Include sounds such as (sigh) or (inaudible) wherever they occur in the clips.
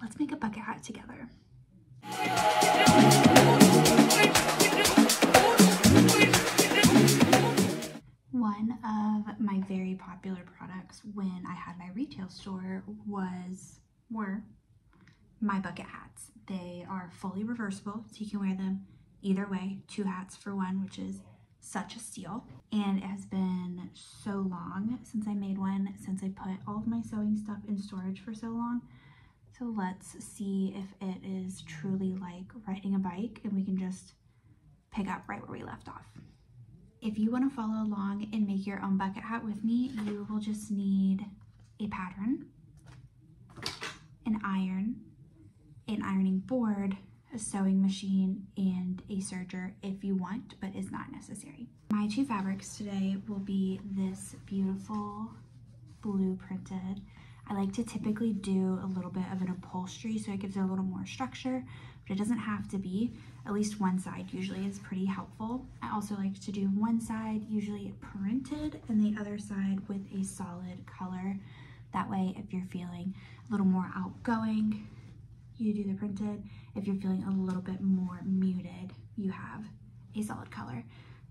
let's make a bucket hat together. One of my very popular products when I had my retail store was, were my bucket hats. They are fully reversible, so you can wear them either way. Two hats for one, which is such a steal. And it has been so long since I made one, since I put all of my sewing stuff in storage for so long. So let's see if it is truly like riding a bike and we can just pick up right where we left off. If you want to follow along and make your own bucket hat with me, you will just need a pattern, an iron, an ironing board, a sewing machine, and a serger if you want, but is not necessary. My two fabrics today will be this beautiful blue printed. I like to typically do a little bit of an upholstery so it gives it a little more structure, but it doesn't have to be. At least one side usually is pretty helpful. I also like to do one side usually printed and the other side with a solid color. That way, if you're feeling a little more outgoing, you do the printed. If you're feeling a little bit more muted, you have a solid color.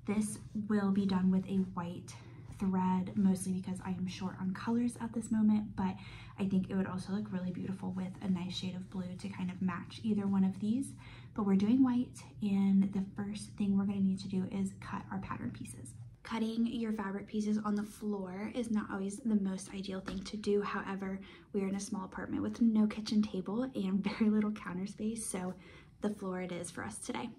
This will be done with a white thread, mostly because I am short on colors at this moment, but I think it would also look really beautiful with a nice shade of blue to kind of match either one of these. But we're doing white, and the first thing we're gonna need to do is cut our pattern pieces. Cutting your fabric pieces on the floor is not always the most ideal thing to do. However, we are in a small apartment with no kitchen table and (laughs) very little counter space, so the floor it is for us today.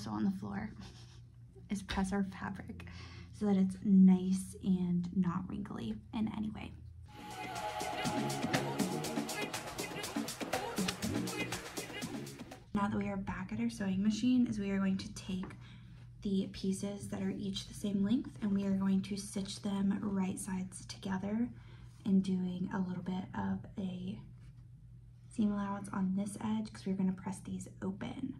Also on the floor is press our fabric so that it's nice and not wrinkly in any way. Now that we are back at our sewing machine is we are going to take the pieces that are each the same length and we are going to stitch them right sides together and doing a little bit of a seam allowance on this edge because we're going to press these open.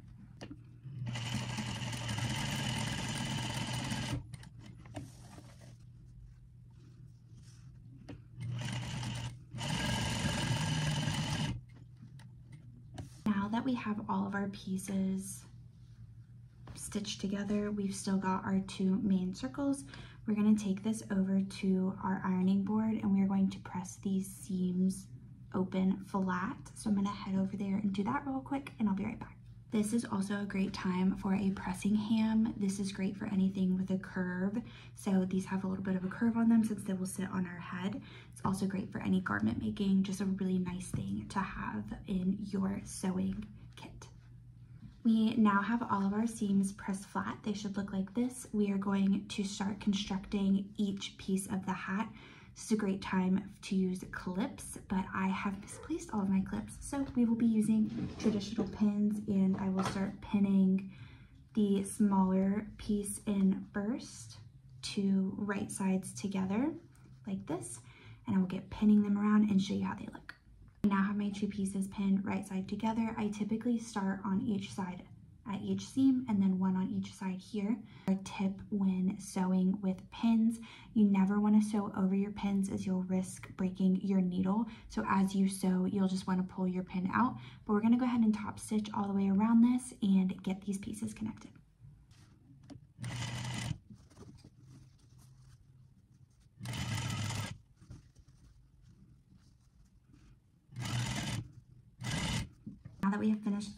That we have all of our pieces stitched together, we've still got our two main circles. We're gonna take this over to our ironing board and we're going to press these seams open flat. So I'm gonna head over there and do that real quick and I'll be right back. This is also a great time for a pressing ham. This is great for anything with a curve. So these have a little bit of a curve on them since they will sit on our head. It's also great for any garment making, just a really nice thing to have in your sewing kit. We now have all of our seams pressed flat. They should look like this. We are going to start constructing each piece of the hat. This is a great time to use clips, but I have misplaced all of my clips. So we will be using traditional pins and I will start pinning the smaller piece in first to right sides together like this. And I will get pinning them around and show you how they look. I now have my two pieces pinned right side together. I typically start on each side at each seam and then one on each side here. A tip when sewing with pins, you never want to sew over your pins as you'll risk breaking your needle. So as you sew, you'll just want to pull your pin out. But we're going to go ahead and top stitch all the way around this and get these pieces connected.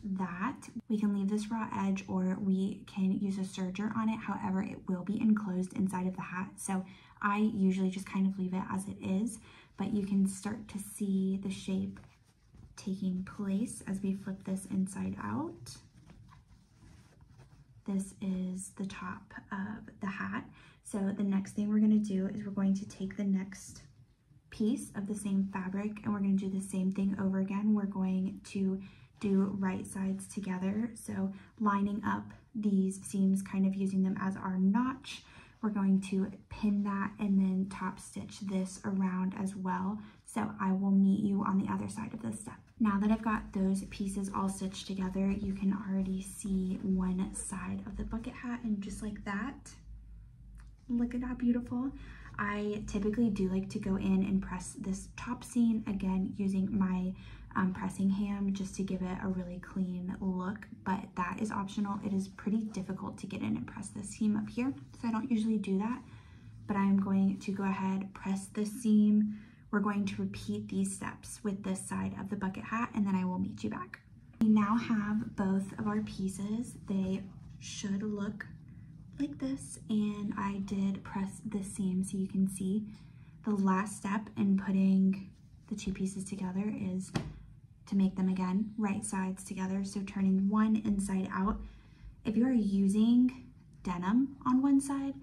That, we can leave this raw edge or we can use a serger on it. However, it will be enclosed inside of the hat. So I usually just kind of leave it as it is, but you can start to see the shape taking place as we flip this inside out. This is the top of the hat. So the next thing we're gonna do is we're going to take the next piece of the same fabric and we're gonna do the same thing over again. We're going to do right sides together. So lining up these seams, kind of using them as our notch. we're going to pin that and then top stitch this around as well. So I will meet you on the other side of this step. Now that I've got those pieces all stitched together, you can already see one side of the bucket hat and just like that, look at how beautiful. I typically do like to go in and press this top seam again using my um, pressing ham just to give it a really clean look, but that is optional. It is pretty difficult to get in and press the seam up here, so I don't usually do that, but I'm going to go ahead, press the seam. We're going to repeat these steps with this side of the bucket hat, and then I will meet you back. We now have both of our pieces. They should look like this, and I did press the seam so you can see the last step in putting the two pieces together is to make them again right sides together. So turning one inside out. If you are using denim on one side,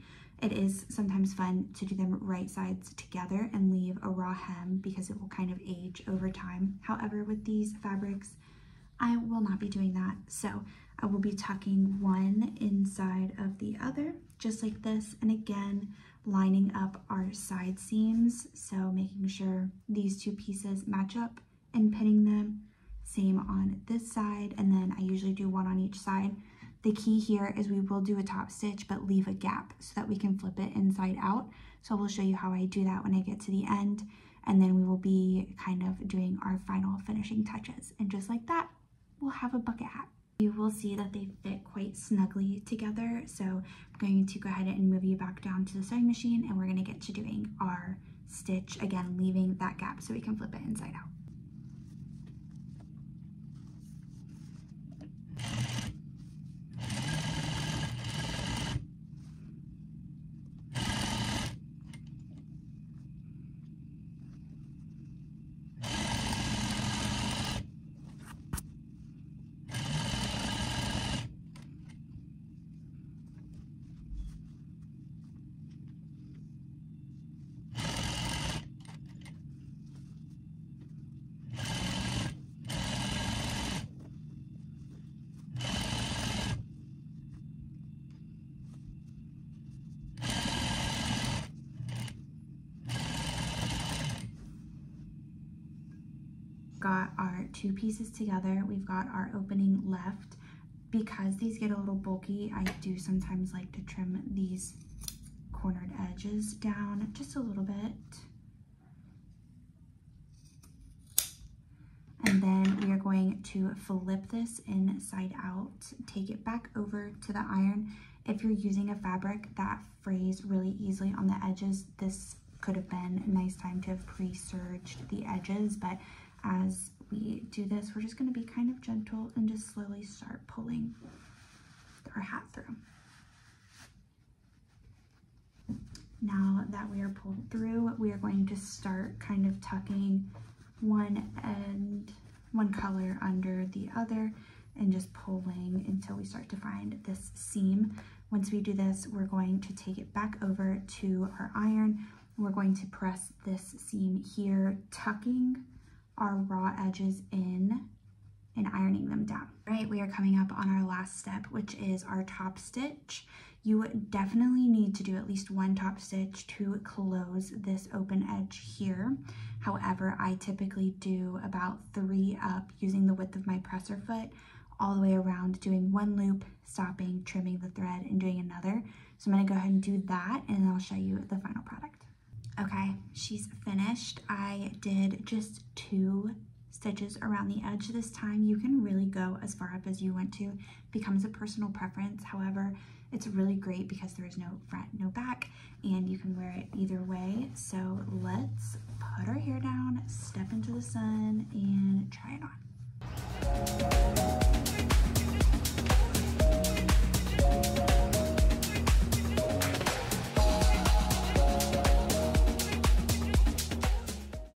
it is sometimes fun to do them right sides together and leave a raw hem because it will kind of age over time. However, with these fabrics, I will not be doing that. So I will be tucking one inside of the other, just like this. And again, lining up our side seams. So making sure these two pieces match up and pinning them. Same on this side, and then I usually do one on each side. The key here is we will do a top stitch, but leave a gap so that we can flip it inside out. So I will show you how I do that when I get to the end, and then we will be kind of doing our final finishing touches. And just like that, we'll have a bucket hat. You will see that they fit quite snugly together. So I'm going to go ahead and move you back down to the sewing machine and we're gonna get to doing our stitch, again, leaving that gap so we can flip it inside out. Got our two pieces together. We've got our opening left. Because these get a little bulky, I do sometimes like to trim these cornered edges down just a little bit. And then we are going to flip this inside out, take it back over to the iron. If you're using a fabric that frays really easily on the edges, this could have been a nice time to have pre-serged the edges, but as we do this, we're just going to be kind of gentle and just slowly start pulling our hat through. Now that we are pulled through, we are going to start kind of tucking one end, one color under the other and just pulling until we start to find this seam. Once we do this, we're going to take it back over to our iron. We're going to press this seam here, tucking our raw edges in and ironing them down. Right, we are coming up on our last step, which is our top stitch. You definitely need to do at least one top stitch to close this open edge here. However, I typically do about three up using the width of my presser foot all the way around, doing one loop, stopping, trimming the thread, and doing another. So I'm gonna go ahead and do that, and I'll show you the final product. Okay, she's finished. I did just two stitches around the edge this time. You can really go as far up as you want to. becomes a personal preference. However, it's really great because there is no front, no back, and you can wear it either way. So let's put our hair down, step into the sun, and try it on.